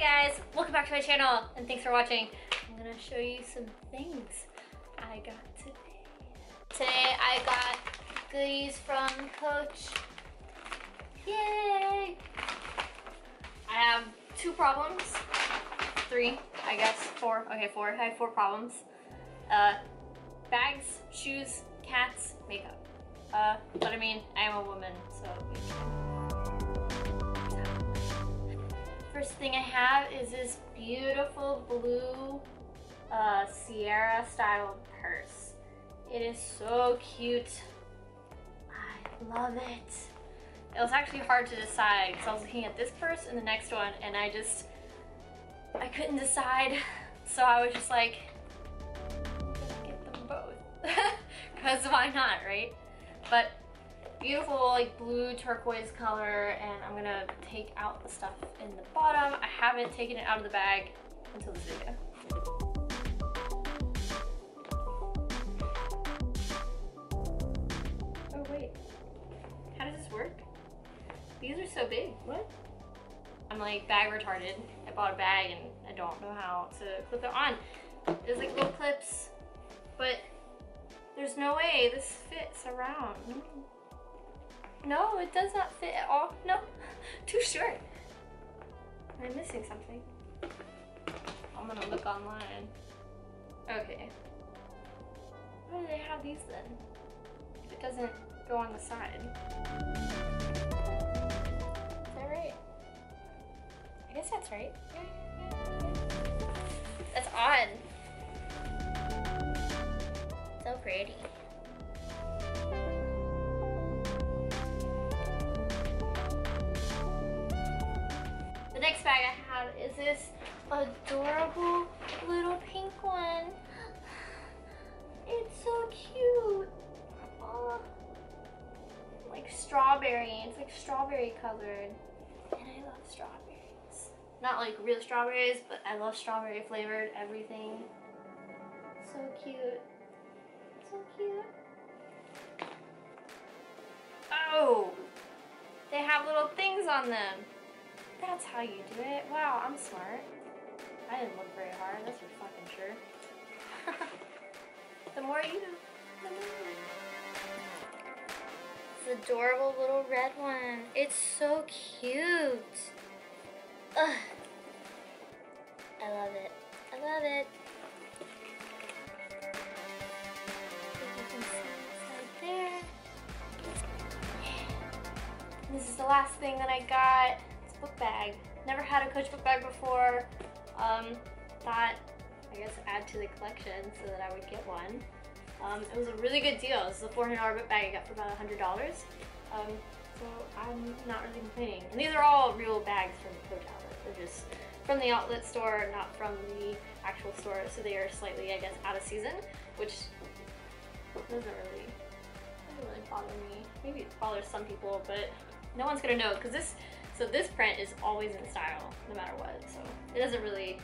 Hey guys, welcome back to my channel and thanks for watching. I'm gonna show you some things I got today. Today I got goodies from Coach. Yay! I have two problems. Three, I guess, four. Okay, four. I have four problems. Uh, bags, shoes, cats, makeup. Uh, but I mean, I am a woman, so First thing I have is this beautiful blue uh, Sierra style purse. It is so cute. I love it. It was actually hard to decide because I was looking at this purse and the next one and I just, I couldn't decide. So I was just like, get them both. Because why not, right? But beautiful like blue turquoise color and I'm gonna take out the stuff in the bottom. I haven't taken it out of the bag until this video. Oh wait, how does this work? These are so big, what? I'm like bag retarded. I bought a bag and I don't know how to clip it on. There's like little clips, but there's no way this fits around. Mm-hmm. No, it does not fit at all. No, too short. I'm missing something. I'm gonna look online. Okay. Why do they have these then? If it doesn't go on the side. Is that right? I guess that's right. That's odd. So pretty. Next bag I have is this adorable little pink one. It's so cute. Oh, like strawberry. It's like strawberry colored. And I love strawberries. Not like real strawberries, but I love strawberry flavored everything. So cute. So cute. Oh! They have little things on them. That's how you do it. Wow, I'm smart. I didn't look very hard, that's for fucking sure. the more you know, the more It's adorable little red one. It's so cute. Ugh. I love it. I love it. This is the last thing that I got book bag. Never had a Coach book bag before. Um, thought, I guess, add to the collection so that I would get one. Um, it was a really good deal. This is a $400 book bag I got for about $100. Um, so I'm not really complaining. And these are all real bags from the Coach outlet. They're just from the outlet store, not from the actual store. So they are slightly, I guess, out of season, which doesn't really, doesn't really bother me. Maybe it bothers some people, but no one's gonna know because this so this print is always in style, no matter what. So it doesn't really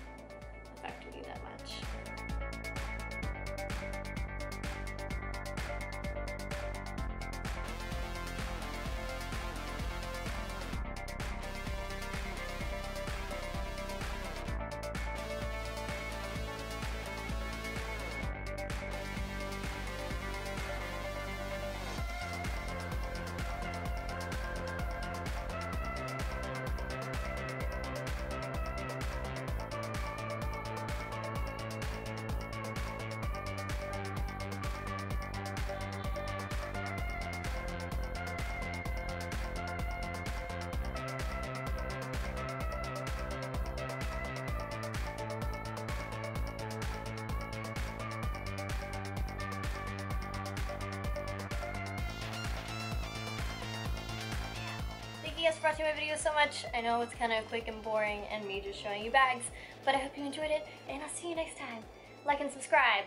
for watching my video so much. I know it's kind of quick and boring and me just showing you bags, but I hope you enjoyed it, and I'll see you next time. Like and subscribe.